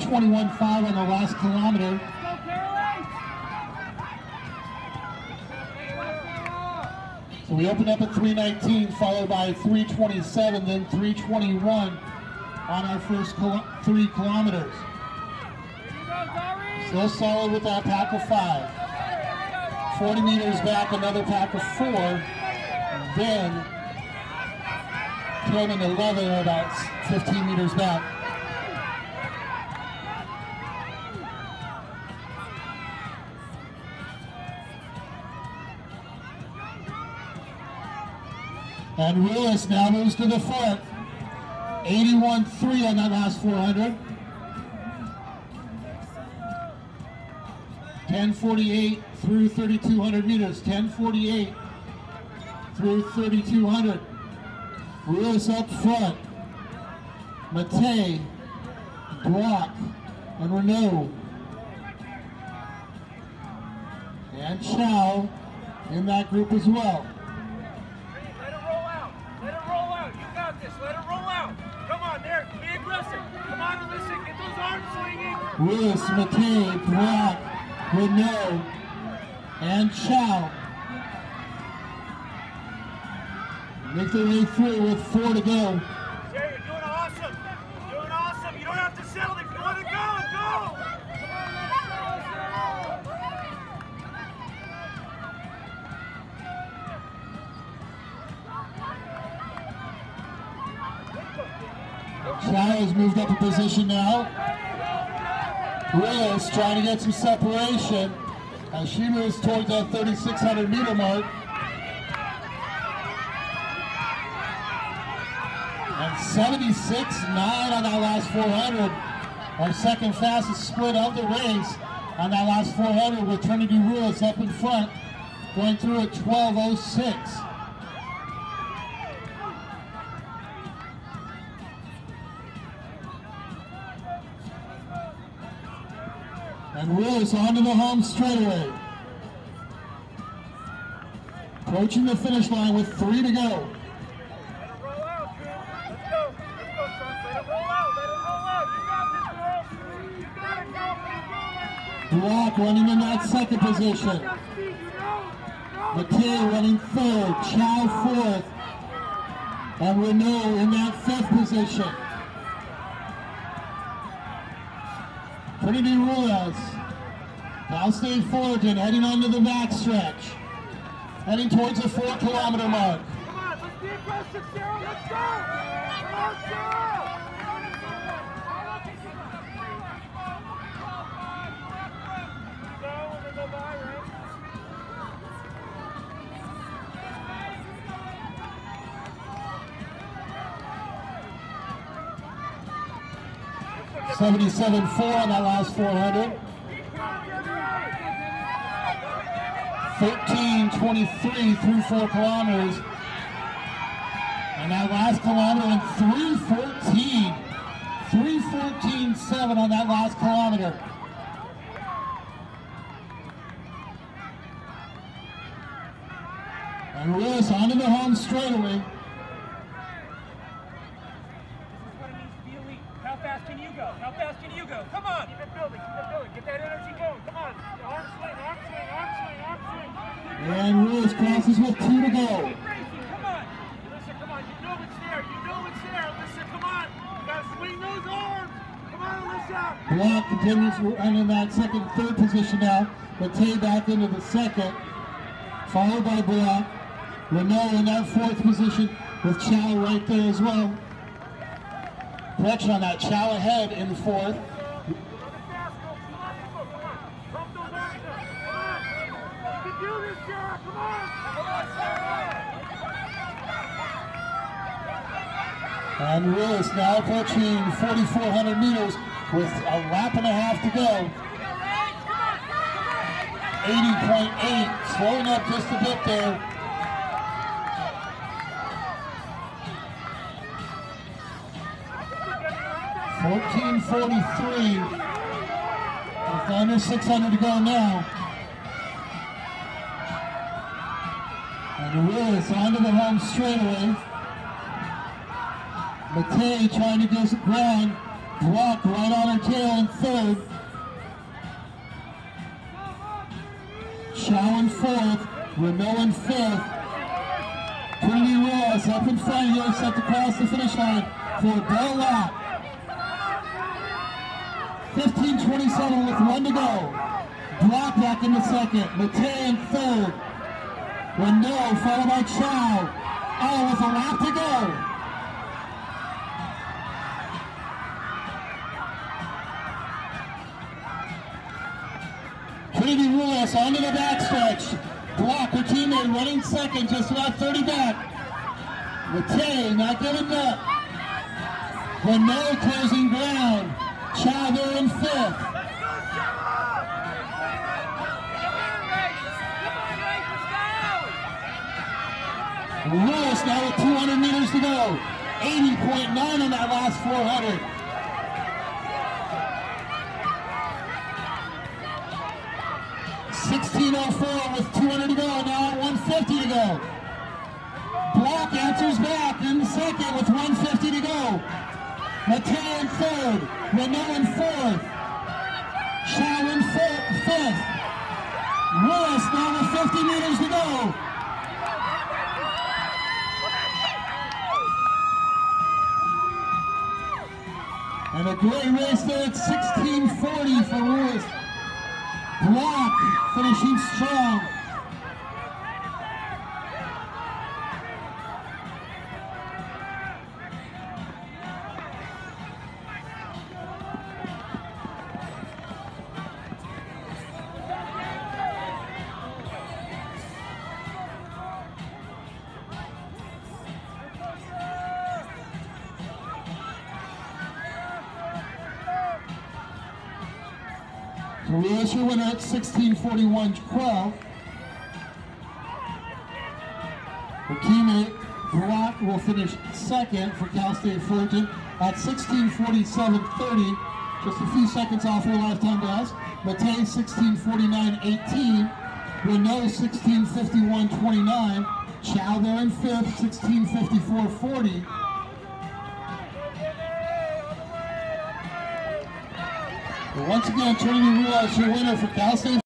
321.5 on the last kilometer. So we opened up at 319, followed by 327, then 321 on our first three kilometers. Still solid with that pack of five. 40 meters back, another pack of four. Then 10 and 11 are about 15 meters back. And Willis now moves to the front. 81-3 on that last 400. 1048 through 3200 meters. 1048 through 3200. Willis up front. Matei, Brock, and Renault. And Chow in that group as well. Willis, Matei, Brock, Renault, and Chow. Make their way through with four to go. Has moved up a position now. Willis trying to get some separation as she moves towards that 3,600 meter mark. And 76.9 on that last 400. Our second fastest split of the race on that last 400 with Trinity Willis up in front, going through at 12.06. And Willis onto the home straightaway. Approaching the finish line with three to go. Block running in that second position. Matei running third, Chow fourth, and Renault in that fifth position. Trinity Ruiz, Cal State Fullerton heading onto the back stretch, heading towards the four kilometer mark. Come on. Let's be aggressive, Sarah. Let's go. Go, right? 77.4 on that last 400. 13.23 through four kilometers. And that last kilometer in 3.14. 3.14.7 on that last kilometer. And Willis onto the home straightaway. And Willis crosses with two to go. Keep. Come on. Alyssa, come on. You know it's there. You know it's there. Alyssa, come on. Gotta swing those arms. Come on, Alyssa. Block continues and in that second, third position now. Matei back into the second, followed by Block. Renault in that fourth position with Chow right there as well. Correction on that, Chow ahead in the fourth. Fast, go. Come on, go. Come on. Pump those arms up. Come on. You can Come on. Come on. And Willis now approaching 4,400 meters with a lap and a half to go. 80.8, slowing up just a bit there. Fourteen forty-three. Under six hundred to go now. And Willis onto the home straightaway. Matei trying to do some ground. Right on her tail in third. Chow in fourth. Renault in fifth. Trinity Ross up in front here, set to cross the finish line for Bell 15:27 15-27 with one to go. Block back in the second. Matei in third. Renault followed by Chow. Oh, with a lap to go. Trinity Rules onto the backstretch. Block her teammate running second, just about 30 back. Matei not giving up. Renault closing ground. Chow there in fifth. Lewis now with 200 meters to go. 80.9 on that last 400. Sixteen oh four with 200 to go. Now 150 to go. Block answers back in second with 150 to go. Matei in third. Renault in fourth. Chow in fifth. Lewis now with 50 meters to go. And a great race there at 1640 for Lewis. Block finishing strong. Lewis your winner at 1641.12. Her teammate Brock will finish second for Cal State Fullerton at 1647.30, just a few seconds off her lifetime best. Matei 1649.18, Renault 1651.29, Chow there in fifth 1654.40. But once again, Trinity Rules your winner for Cal State